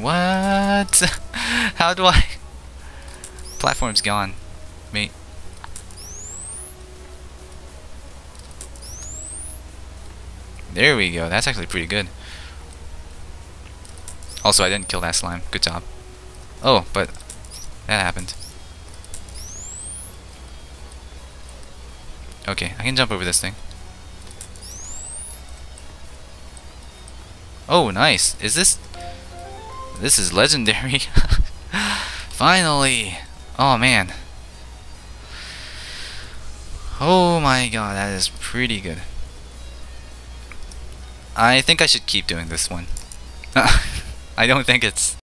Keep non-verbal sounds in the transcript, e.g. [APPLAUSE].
What? [LAUGHS] How do I... Platform's gone. Mate. There we go. That's actually pretty good. Also, I didn't kill that slime. Good job. Oh, but that happened. Okay, I can jump over this thing. Oh, nice. Is this... This is legendary. [LAUGHS] Finally! Oh, man. Oh my god, that is pretty good. I think I should keep doing this one. [LAUGHS] I don't think it's